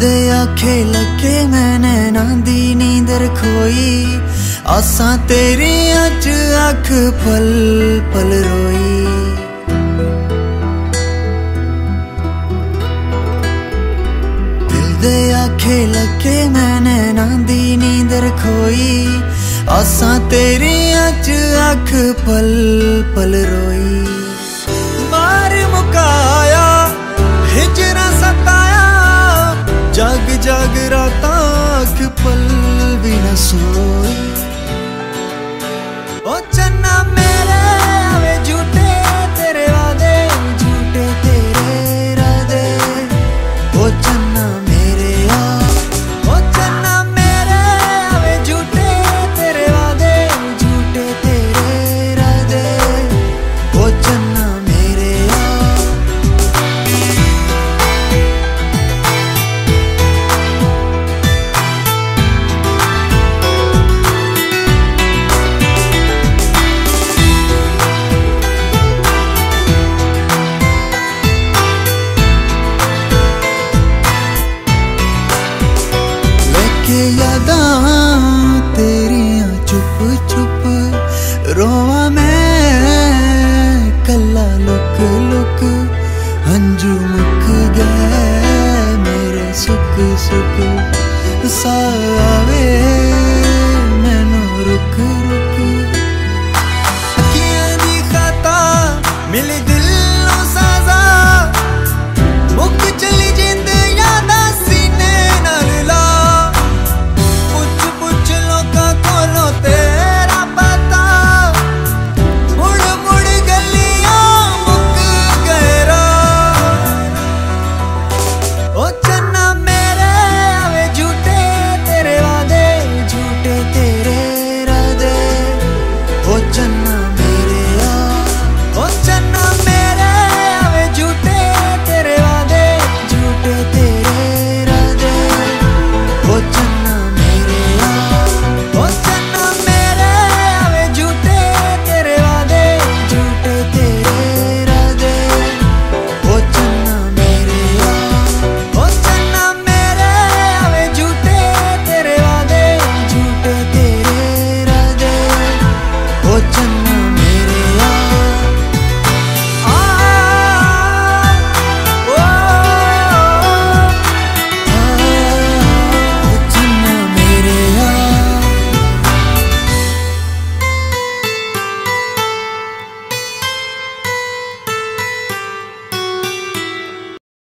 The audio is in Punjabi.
ਦੇ ਆਖੇ ਲੱਗੇ ਮੈਂ ਨੈਣਾਂ ਦੀ ਨੀਂਦ ਰਖੋਈ ਆਸਾਂ ਤੇਰੀਆਂ ਚ ਅੱਖ ਪਲ ਪਲ ਰੋਈ। ਦਿਲ ਦੇ ਆਖੇ ਲੱਗੇ ਮੈਂ ਨੈਣਾਂ ਦੀ ਨੀਂਦ ਖੋਈ। ਆਸਾਂ ਤੇਰੀਆਂ ਚ ਅੱਖ ਪਲ ਪਲ ਰੋਈ। ਕੇ ਯਾਦਾਂ ਤੇਰੀਆਂ ਚੁੱਪ ਚੁੱਪ ਰੋਵਾਂ ਮੈਂ। ਕੱਲਾ ਲੁਕ ਲੁਕ ਹੰਝੂ ਮੁੱਕ ਗਏ ਮੇਰੇ ਸੁੱਕ ਸੁੱਕ। ਸਾਵੇ ਮੈਨੂੰ ਰੁਕ ਰੁਕ